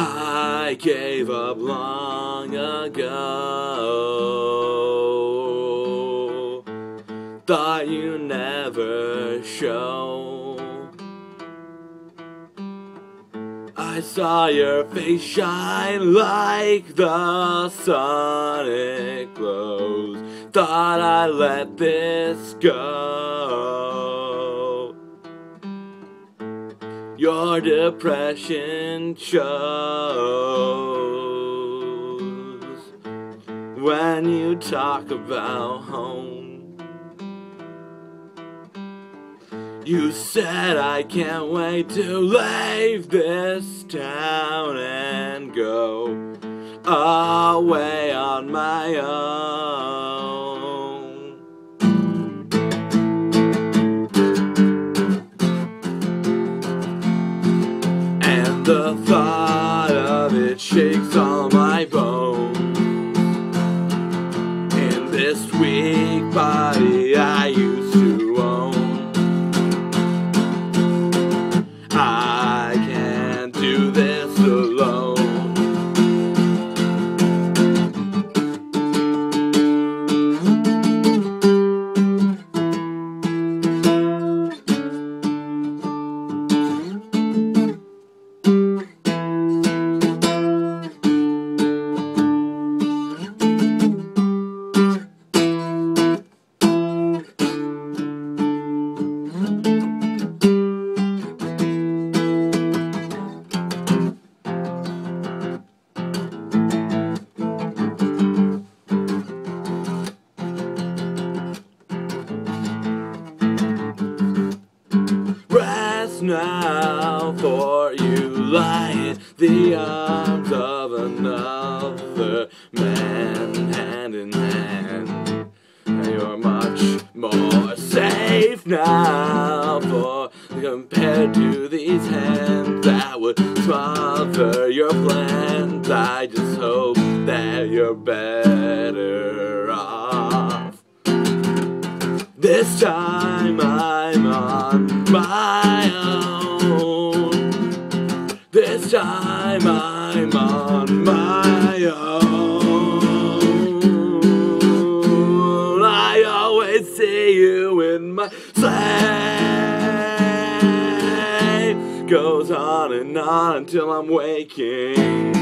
I gave up long ago. Thought you never show. I saw your face shine like the sun it glows. Thought I'd let this go. Your depression shows when you talk about home. You said I can't wait to leave this town and go away on my own. The thought of it shakes all my bones. In this weak body I now, for you lie in the arms of another man, hand in hand. And you're much more safe now, for compared to these hands that would smother your plans, I just hope that you're better off. This time I'm Time I'm on my own. I always see you in my sleep. Goes on and on until I'm waking.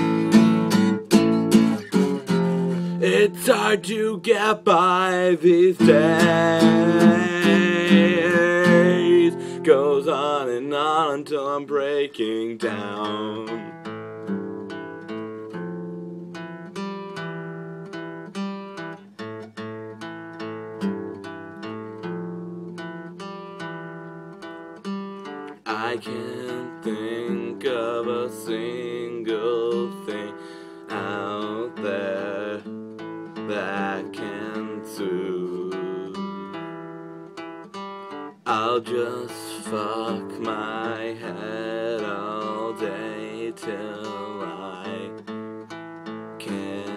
It's hard to get by these days. Goes on and on until I'm breaking down. I can't think of a single thing out there that can I'll just fuck my head all day till I can't